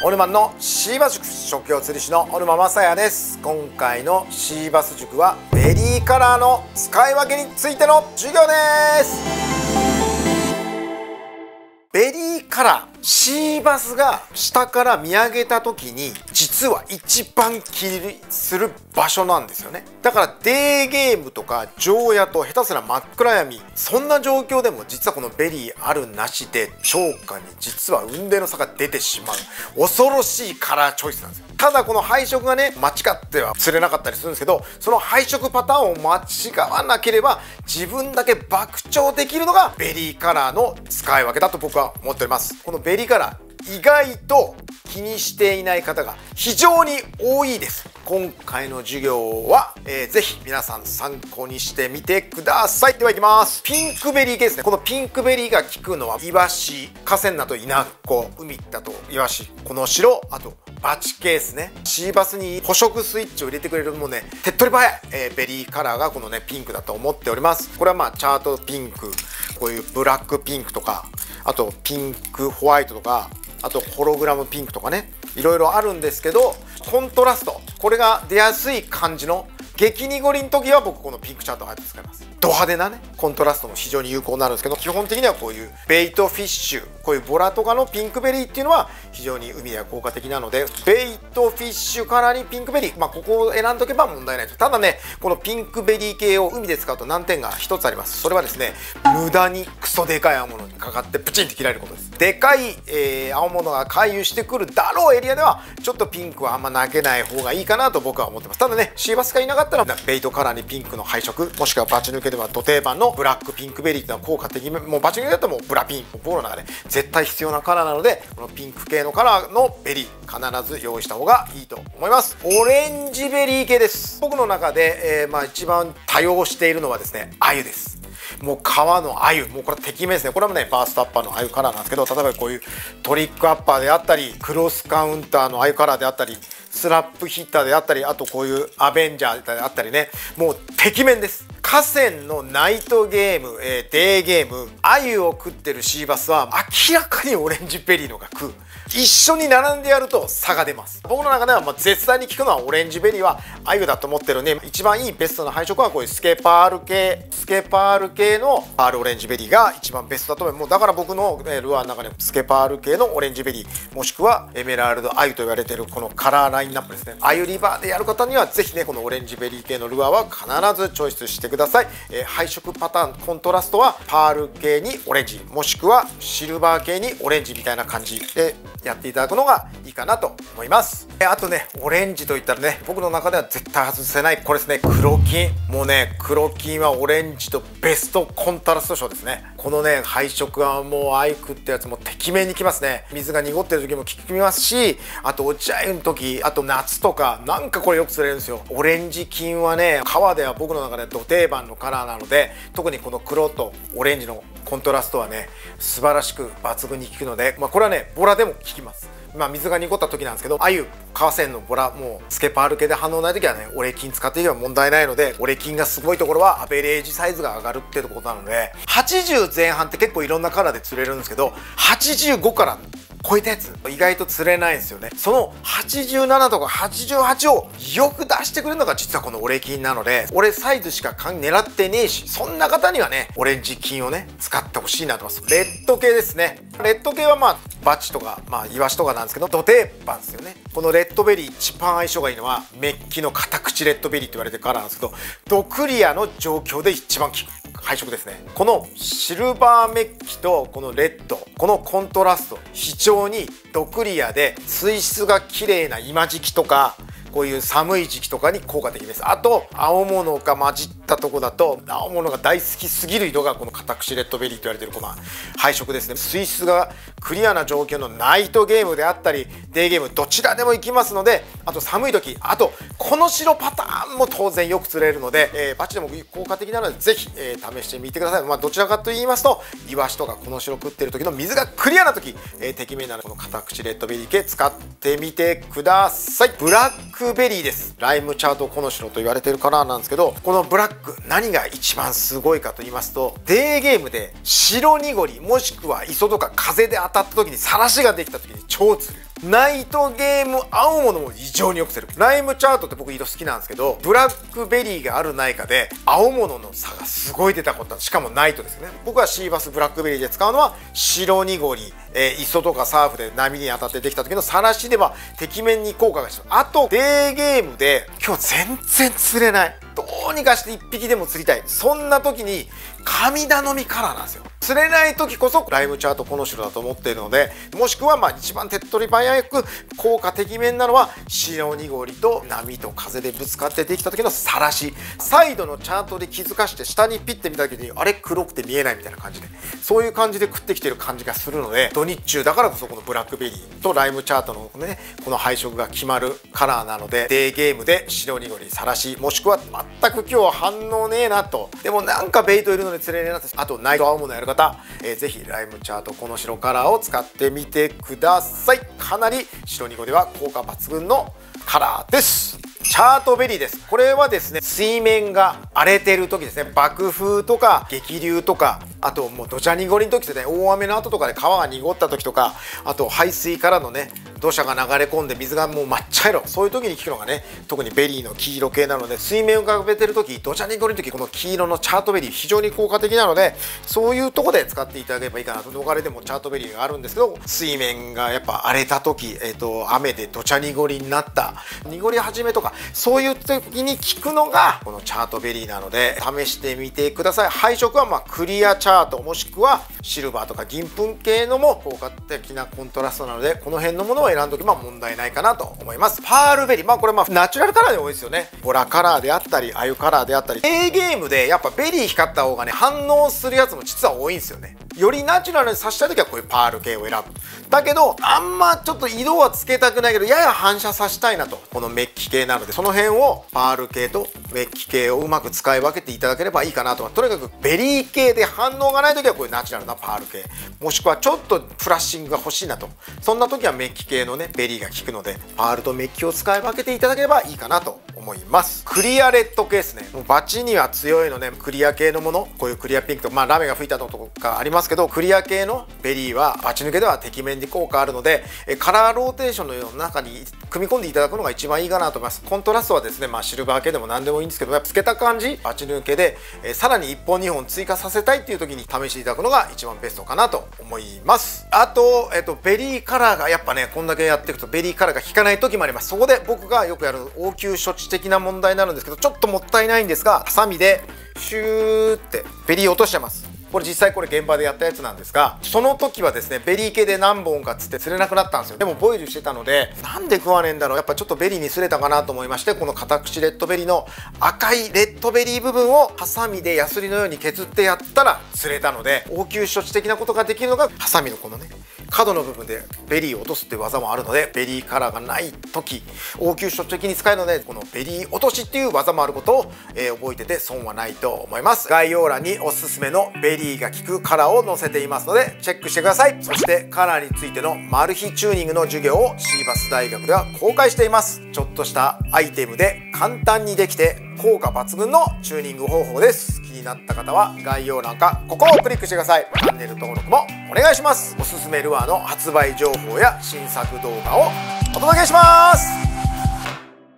オヌマンのシーバス塾職業釣り師の小沼正弥です。今回のシーバス塾はベリーカラーの使い分けについての授業です。ベリーカラー。シーバスが下から見上げた時に実は一番気にする場所なんですよね。だからデーゲームとか常夜灯下手すりゃ真っ暗闇そんな状況でも実はこのベリーあるなしで超果に実は雲泥の差が出てしまう恐ろしいカラーチョイスなんですよ。ただこの配色がね間違っては釣れなかったりするんですけどその配色パターンを間違わなければ自分だけ爆釣できるのがベリーカラーの使い分けだと僕は思っております。このベリーカラー意外と気にしていない方が非常に多いです。今回の授業は、えー、ぜひ皆さん参考にしてみてください。ではいきます。ピンクベリー系ですね。このピンクベリーが効くのはイワシ河川だとイナッコ海だとイワシ。この白あとバチ系っすね。シーバスに捕食スイッチを入れてくれるもうね。手っ取り早い、えー、ベリーカラーがこのねピンクだと思っております。これはまあチャートピンク。こういうブラックピンクとかあとピンクホワイトとかあとホログラムピンクとかね。いろいろあるんですけどコントラスト。これが出やすい感じの激濁りの時は僕このピンクチャートをあえて使います。ド派手なねコントラストも非常に有効になるんですけど基本的にはこういうベイトフィッシュこういうボラとかのピンクベリーっていうのは非常に海では効果的なのでベイトフィッシュカラーにピンクベリー。まあここを選んどけば問題ないと。ただねこのピンクベリー系を海で使うと難点が1つあります。それはですね無駄にクソでかい青物にかかってプチンって切られることです。でかい、えー、青物が回遊してくるだろうエリアではちょっとピンクはあんま投げない方がいいかなと僕は思ってます。ただねシーバスがいなかったらベイトカラーにピンクの配色もしくはバチ抜けではド定番のブラックピンクベリーっていうのは効果的。もうバチ抜けだともうブラピン。僕の中で絶対必要なカラーなのでこのピンク系のカラーのベリー必ず用意した方がいいと思います。オレンジベリー系です。僕の中で、えー、まあ一番多用しているのはですね鮎です。もう川の鮎。もうこれ敵名ですね。これもねバーストアッパーの鮎カラーなんですけど例えばこういうトリックアッパーであったりクロスカウンターの鮎カラーであったりスラップヒッターであったりあとこういうアベンジャーであったりね。もうてきめんです。河川のナイトゲーム、えー、デーゲーム鮎を食ってるシーバスは明らかにオレンジベリーのが食う一緒に並んでやると差が出ます。僕の中ではま絶対に効くのはオレンジベリーは鮎だと思ってるんで一番いいベストな配色はこういうスケパール系スケパール系のパールオレンジベリーが一番ベストだと思う。もうだから僕の、ね、ルアーの中でスケパール系のオレンジベリーもしくはエメラルド鮎と言われてるこのカラーラインナップですね。鮎リバーでやる方にはぜひねこのオレンジベリー系のルアーは必ずチョイスしてください、ださい。えー、配色パターンコントラストはパール系にオレンジもしくはシルバー系にオレンジみたいな感じでやっていただくのがいいかなと思います。あとねオレンジといったらね僕の中では絶対外せないこれですね黒金。もうね黒金はオレンジとベストコントラスト賞ですね。このね配色はもうアイクってやつもてきめんにきますね。水が濁ってる時も効きますしあと落ち合の時あと夏とかなんかこれよく釣れるんですよ。オレンジ金はね川では僕の中で土定番のカラーなので特にこの黒とオレンジのコントラストはね素晴らしく抜群に効くので、まあ、これはねボラでも効きます。まあ、水が濁った時なんですけどあゆ川のボラもうスケパール系で反応ない時はねオレキン使っていけば問題ないのでオレキンがすごいところはアベレージサイズが上がるっていうことなので80前半って結構いろんなカラーで釣れるんですけど85から超えたやつ。意外と釣れないんですよね。その87とか88をよく出してくれるのが実はこのオレキンなので俺サイズしか狙ってねえしそんな方にはねオレンジ金をね使ってほしいなと思います。レッド系ですね。レッド系はまあバチとかまあイワシとかなんですけどド定番ですよね。このレッドベリー一番相性がいいのはメッキの片口レッドベリーって言われてるからなんですけどドクリアの状況で一番効く。配色ですね。このシルバーメッキとこのレッドこのコントラスト非常にドクリアで水質が綺麗な今時期とかこういう寒い時期とかに効果的です。あと青物が混じったとこだと青物が大好きすぎる色がこのカタクチレッドベリーと言われてるこの配色ですね。水質がクリアな状況のナイトゲームであったりデーゲームどちらでも行きますのであと寒い時あとこの白パターンも当然よく釣れるので、えー、バチでも効果的なのでぜひ、えー、試してみてください。まあどちらかと言いますとイワシとかこの白食ってる時の水がクリアな時、えー、てきめんなのこのカタクチレッドベリー系使ってみてください。ブラッククベリーです。ライムチャートコノシロと言われてるカラーなんですけどこのブラック何が一番すごいかと言いますとデーゲームで白濁りもしくは磯とか風で当たった時にさらしができた時に超釣るナイトゲーム青物も異常によくする。ライムチャートって僕色好きなんですけどブラックベリーがあるないかで青物の差がすごい出たこと。あるしかもナイトですね。僕はシーバスブラックベリーで使うのは白濁りえー、磯とかサーフで波に当たってできた時のさらしでは敵面に効果がしてあとデーゲームで今日全然釣れない。どうにかして1匹でも釣りたい。そんな時に神頼みカラーなんですよ。釣れない時こそライムチャートこの城だと思っているのでもしくはまあ一番手っ取り早く効果的面なのは白濁りと波と風でぶつかってできた時のさらし。サイドのチャートで気づかして下にピッて見た時にあれ黒くて見えないみたいな感じで。そういう感じで食ってきてる感じがするので土日中だからこそこのブラックベリーとライムチャートのねこの配色が決まるカラーなのでデーゲームで白濁りさらしもしくは全く今日は反応ねえなと。でもなんかベイトいるので釣れねえなとあとナイト青物やる方、えー、ぜひライムチャートこの白カラーを使ってみてください。かなり白濁では効果抜群のカラーです。チャートベリーです。これはですね水面が荒れてる時ですね。爆風とか激流とかあともう土砂濁りの時ですね大雨の後とかで川が濁った時とかあと排水からのね土砂が流れ込んで水がもう抹茶色。そういう時に効くのがね特にベリーの黄色系なので水面を浮かべてる時土砂濁りの時この黄色のチャートベリー非常に効果的なのでそういうとこで使っていただければいいかなと逃れでもチャートベリーがあるんですけど水面がやっぱ荒れた時、えーと、雨で土砂濁りになった濁り始めとかそういう時に効くのがこのチャートベリーなので試してみてください。配色はまクリアチャートもしくはシルバーとか銀粉系のも効果的なコントラストなのでこの辺のものを選んどけば問題ないかなと思います。パールベリーまあこれまあナチュラルカラーで多いですよね。ボラカラーであったりあゆカラーであったり。A ゲームでやっぱベリー光った方がね反応するやつも実は多いんですよね。よりナチュラルにさしたい時はこういうパール系を選ぶ。だけどあんまちょっと色はつけたくないけどやや反射させたいなと。このメッキ系なので。その辺をパール系とメッキ系をうまく使い分けていただければいいかなと。とにかくベリー系で反応がない時はこういうナチュラルなパール系。もしくはちょっとフラッシングが欲しいなと。そんな時はメッキ系のねベリーが効くのでパールとメッキを使い分けていただければいいかなと思います。クリアレッド系っすね。もうバチには強いのでクリア系のもの。こういうクリアピンクと。まあラメが吹いたのとかありますけどクリア系のベリーはバチ抜けではてきめんに効果あるのでカラーローテーションの中に組み込んでいただくのが一番いいかなと思います。コントラストはですねまあシルバー系でも何でもいいんですけどやっぱつけた感じバチ抜けで、えさらに1本2本追加させたいっていう時に試していただくのが一番ベストかなと思います。あと、えっと、ベリーカラーがやっぱねこんだけやっていくとベリーカラーが効かない時もあります。そこで僕がよくやる応急処置的な問題になるんですけどちょっともったいないんですがハサミでシューってベリー落としてます。これ実際これ現場でやったやつなんですがその時はですねベリー系で何本かつって釣れなくなったんですよ。でもボイルしてたのでなんで食わねえんだろう。やっぱちょっとベリーにすれたかなと思いましてこの片口レッドベリーの赤いレッドベリー部分をハサミでヤスリのように削ってやったら釣れたので応急処置的なことができるのがハサミのこのね角の部分でベリーを落とすっていう技もあるのでベリーカラーがない時応急処置的に使えるのでこのベリー落としっていう技もあることを、えー、覚えてて損はないと思います。概要欄におすすめのベリーが効くカラーを載せていますのでチェックしてください。そしてカラーについてのマル秘チューニングの授業をシーバス大学では公開しています。ちょっとしたアイテムで簡単にできて効果抜群のチューニング方法です。になった方は概要欄かここをクリックしてください。チャンネル登録もお願いします。おすすめルアーの発売情報や新作動画をお届けします。